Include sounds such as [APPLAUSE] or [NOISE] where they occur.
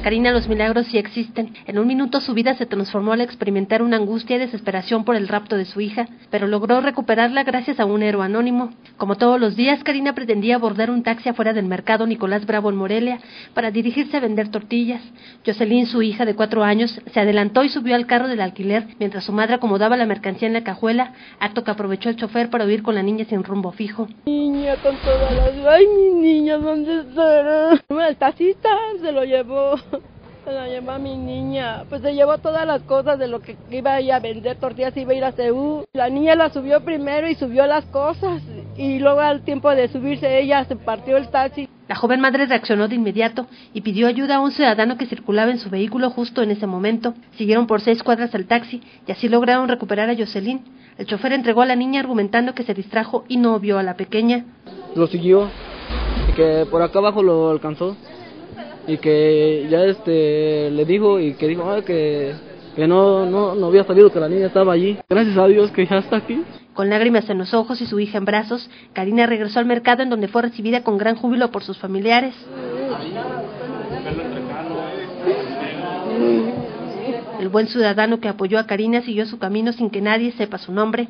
Karina los milagros sí existen. En un minuto su vida se transformó al experimentar una angustia y desesperación por el rapto de su hija, pero logró recuperarla gracias a un héroe anónimo. Como todos los días, Karina pretendía abordar un taxi afuera del mercado Nicolás Bravo en Morelia para dirigirse a vender tortillas. Jocelyn, su hija de cuatro años, se adelantó y subió al carro del alquiler mientras su madre acomodaba la mercancía en la cajuela, acto que aprovechó el chofer para huir con la niña sin rumbo fijo. Niña con todas las... ¡Ay, mi niña, ¿dónde estará? El taxista se lo llevó. [LAUGHS] Se la llevó a mi niña. Pues se llevó todas las cosas de lo que iba a ir a vender tortillas, iba a ir a Ceú. La niña la subió primero y subió las cosas. Y luego al tiempo de subirse ella se partió el taxi. La joven madre reaccionó de inmediato y pidió ayuda a un ciudadano que circulaba en su vehículo justo en ese momento. Siguieron por seis cuadras al taxi y así lograron recuperar a Jocelyn. El chofer entregó a la niña argumentando que se distrajo y no vio a la pequeña. Lo siguió y que por acá abajo lo alcanzó y que ya este le dijo y que dijo que, que no, no, no había sabido que la niña estaba allí. Gracias a Dios que ya está aquí. Con lágrimas en los ojos y su hija en brazos, Karina regresó al mercado en donde fue recibida con gran júbilo por sus familiares. El buen ciudadano que apoyó a Karina siguió su camino sin que nadie sepa su nombre.